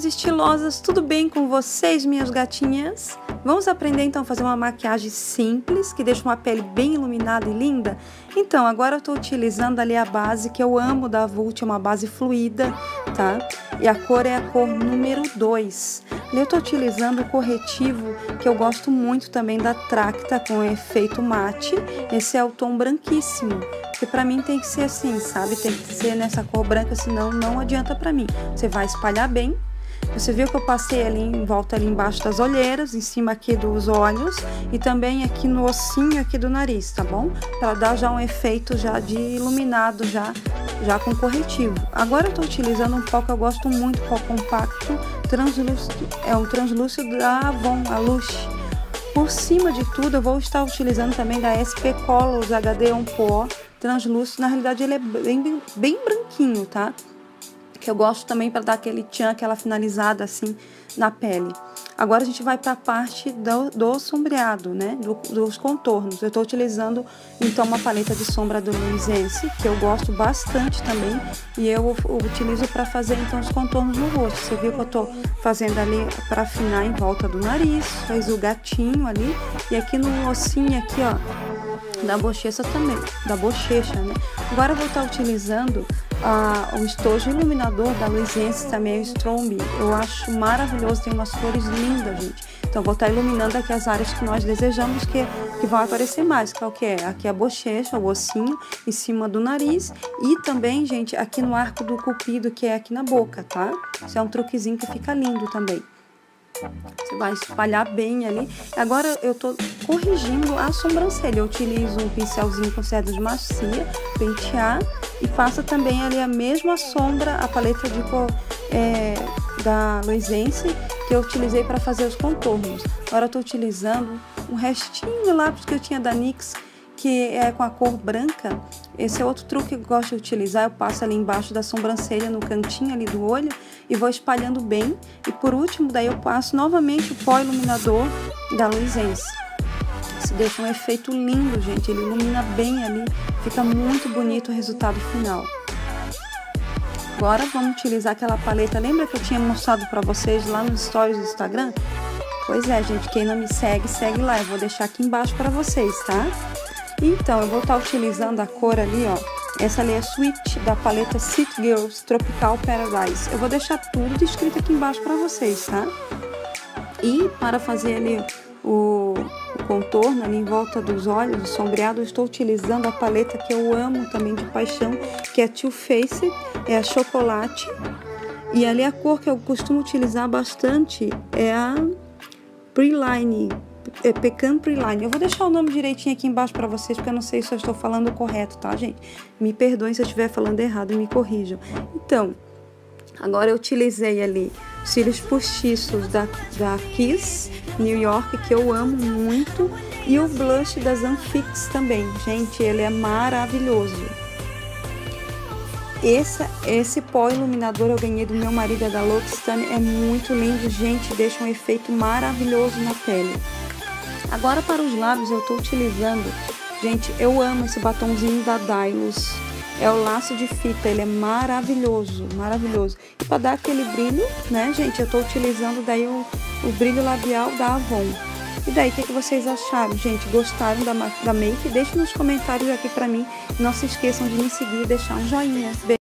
gatinhas estilosas, tudo bem com vocês, minhas gatinhas? Vamos aprender então a fazer uma maquiagem simples, que deixa uma pele bem iluminada e linda? Então, agora eu estou utilizando ali a base que eu amo da Vult, é uma base fluida, tá? E a cor é a cor número 2. Eu estou utilizando o corretivo que eu gosto muito também da Tracta com efeito mate. Esse é o tom branquíssimo. Porque para mim tem que ser assim, sabe? Tem que ser nessa cor branca, senão não adianta para mim. Você vai espalhar bem. Você viu que eu passei ali em volta ali embaixo das olheiras, em cima aqui dos olhos e também aqui no ossinho aqui do nariz, tá bom? Para dar já um efeito já de iluminado já já com corretivo. Agora eu estou utilizando um pó que eu gosto muito, pó compacto, translúcido, é um translúcido da Avon, a Luxe. Por cima de tudo, eu vou estar utilizando também da SP Colors HD um pó translúcido, na realidade ele é bem, bem branquinho, tá? Que eu gosto também para dar aquele tchan, aquela finalizada assim na pele. Agora a gente vai para a parte do, do, sombreado, né? Do, dos contornos. Eu estou utilizando então uma paleta de sombra do Luizense, que eu gosto bastante também, e eu, eu utilizo para fazer então os contornos no rosto. Você viu que eu estou fazendo ali para afinar em volta do nariz, fez o gatinho ali, e aqui no ossinho aqui, ó, da bochecha também, da bochecha, né? Agora eu vou estar utilizando o estojo iluminador da Luizense, também o Strombe. Eu acho maravilhoso, tem umas cores lindas, gente. Então vou estar iluminando aqui as áreas que nós desejamos que, que vão aparecer mais, é o que é? Aqui a bochecha, o ossinho, em cima do nariz e também, gente, aqui no arco do cupido, que é aqui na boca, tá? Isso é um truquezinho que fica lindo também. Você vai espalhar bem ali. Agora eu tô corrigindo a sobrancelha. Eu utilizo um pincelzinho com de macia, pentear e faço também ali a mesma sombra, a paleta de cor é, da Luizense que eu utilizei para fazer os contornos. Agora tô utilizando um restinho de lápis que eu tinha da NYX que é com a cor branca. Esse é outro truque que eu gosto de utilizar. Eu passo ali embaixo da sobrancelha, no cantinho ali do olho, e vou espalhando bem. E por último, daí eu passo novamente o pó iluminador da Luizense. Isso deixa um efeito lindo, gente. Ele ilumina bem ali, fica muito bonito o resultado final. Agora vamos utilizar aquela paleta. Lembra que eu tinha mostrado para vocês lá nos stories do Instagram? Pois é, gente, quem não me segue, segue lá. Eu vou deixar aqui embaixo para vocês, tá? Então, eu vou estar utilizando a cor ali, ó. Essa ali é Sweet da paleta City Girls Tropical Paradise. Eu vou deixar tudo escrito aqui embaixo para vocês, tá? E para fazer ali o, contorno ali em volta dos olhos, o sombreado, eu estou utilizando a paleta que eu amo também de paixão, que é Too Faced, é a chocolate. E ali a cor que eu costumo utilizar bastante é a Preline é Pecan Preline. Eu vou deixar o nome direitinho aqui embaixo para vocês, porque eu não sei se eu estou falando correto, tá, gente? Me perdoem se eu estiver falando errado me corrijam. Então, agora eu utilizei ali cílios postiços da, da Kiss New York, que eu amo muito, e o blush da Zanfix também. Gente, ele é maravilhoso. Esse, esse pó iluminador eu ganhei do meu marido, é da L'Occitane, é muito lindo, gente, deixa um efeito maravilhoso na pele. Agora para os lábios eu estou utilizando, gente, eu amo esse batomzinho da Dylos. É o laço de fita, ele é maravilhoso, maravilhoso. E para dar aquele brilho, né, gente, eu estou utilizando daí o, o brilho labial da Avon. E daí, o que, que vocês acharam, gente? Gostaram da, da make? Deixe nos comentários aqui para mim. Não se esqueçam de me seguir e deixar um joinha.